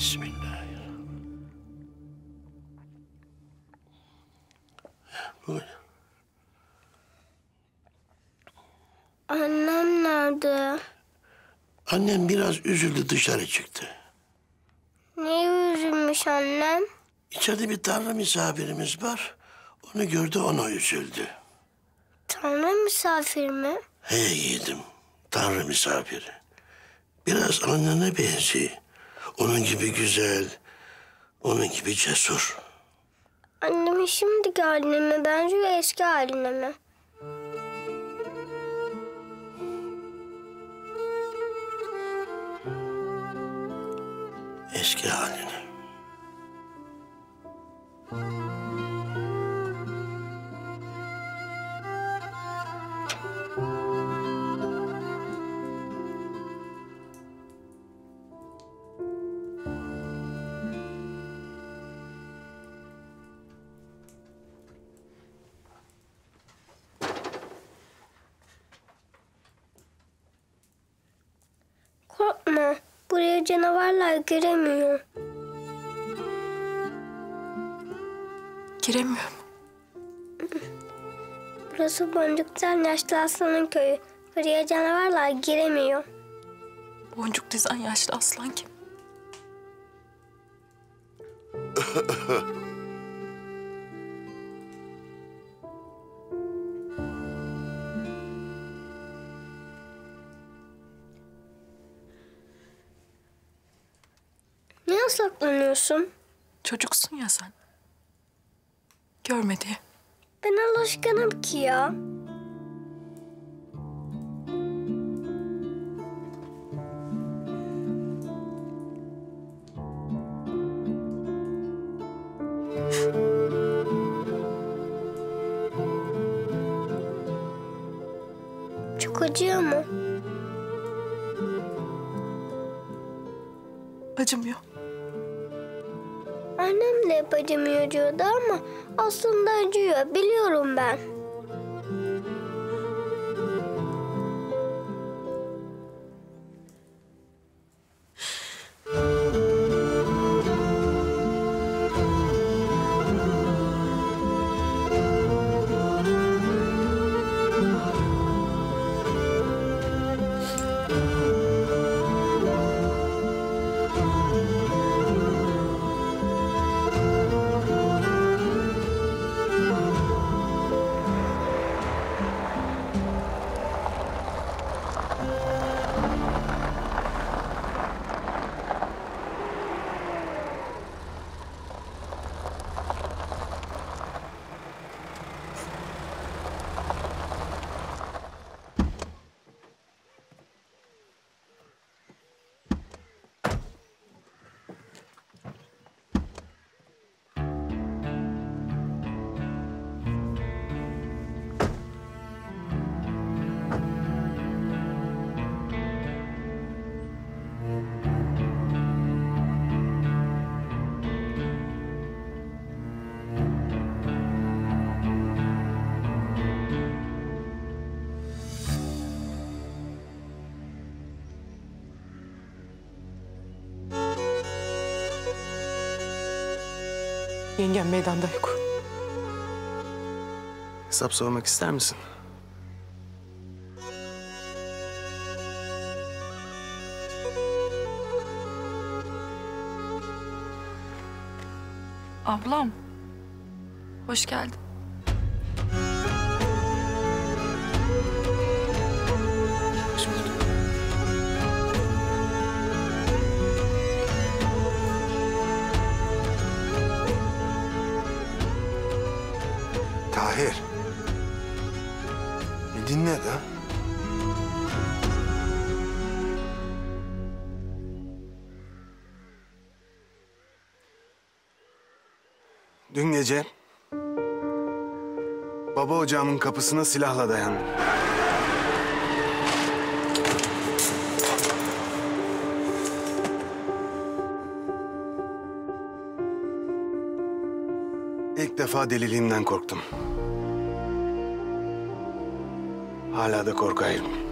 Bismillahirrahmanirrahim. Buyur. Annem nerede? Annem biraz üzüldü dışarı çıktı. Niye üzülmüş annem? İçeride bir tanrı misafirimiz var. Onu gördü ona üzüldü. Tanrı misafir mi? He yiğidim. Tanrı misafiri. Biraz annene benziyor. Onun gibi güzel. Onun gibi cesur. Annemin şimdiki haline mi benziyor eski haline mi? Eski haline. Korkma. Buraya canavarlar giremiyor. Giremiyorum. Burası Boncuktan Yaşlı Aslan'ın köyü. Buraya canavarlar giremiyor. Boncuk dizan yaşlı aslan kim? saklanıyorsun? Çocuksun ya sen. Görme diye. Ben alışkınım ki ya. Çok acıyor mu? Acımıyor. Annem de hep diyordu ama aslında acıyor. Biliyorum ben. Yengem meydanda yok. Hesap sormak ister misin? Ablam. Hoş geldin. Tahir. Bir dinle de. Dün gece baba ocağımın kapısına silahla dayandım. İlk defa deliliğimden korktum. Hala da korkayım.